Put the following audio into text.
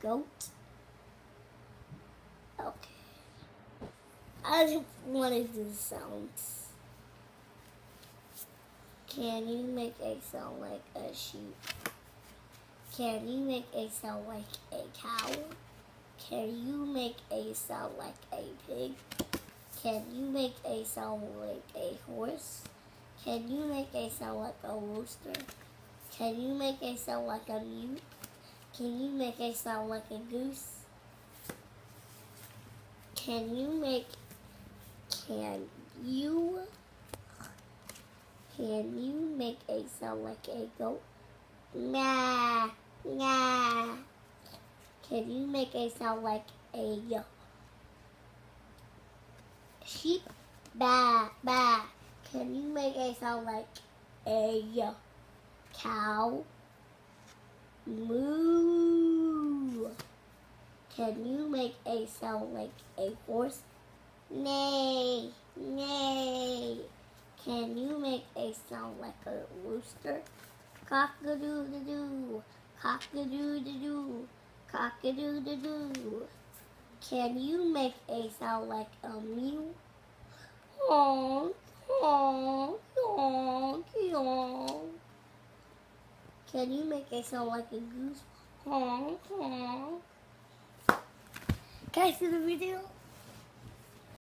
goat? Okay. I just want to do sounds. Can you make a sound like a sheep? Can you make a sound like a cow? Can you make a sound like a pig? Can you make a sound like a horse? Can you make a sound like a rooster? Can you make a sound like a mute? Can you make a sound like a goose? Can you make can you can you make a sound like a goat? Nah, nah. Can you make a sound like a sheep? Bah, bah. Can you make a sound like a cow? Moo. Can you make a sound like a horse? Nay, nay. Can you make a sound like a rooster? Cock-a-doo-doo-doo, cock-a-doo-doo-doo, cock-a-doo-doo-doo. Can you make a sound like a mule? Can you make it sound like a goose? Honk. Can I see the video?